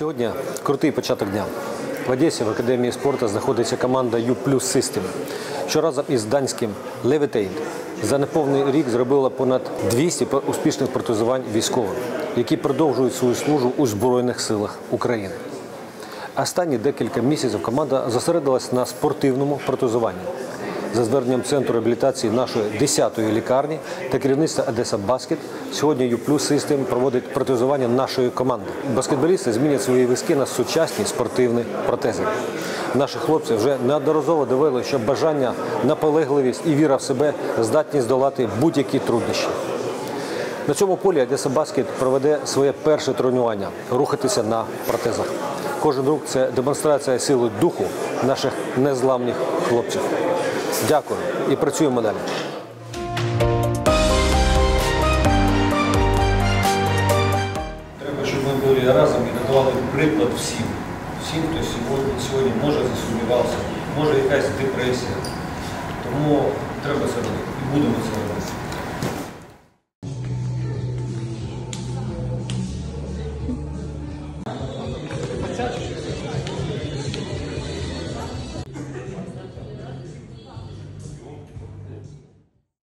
Сьогодні крутий початок дня. В Одесі в академії спорту знаходиться команда U System, що разом із данським Levitate за неповний рік зробила понад 200 успішних протезувань військових, які продовжують свою службу у Збройних силах України. Останні декілька місяців команда зосередилась на спортивному протезуванні. За зверненням центру реабілітації нашої 10-ї лікарні та керівництва Одеса Баскет сьогодні Юплюс System проводить протезування нашої команди. Баскетболісти змінять свої візки на сучасні спортивні протези. Наші хлопці вже неодноразово довели, що бажання, наполегливість і віра в себе здатні здолати будь-які труднощі. На цьому полі Одеса Баскет проведе своє перше тренування рухатися на протезах. Кожен рух це демонстрація сили духу наших незламних хлопців. Дякую і працюємо далі. Треба, щоб ми були разом і надавали приклад всім. Всім, хто сьогодні, сьогодні може засумнівався, може якась депресія. Тому треба це робити і будемо це робити.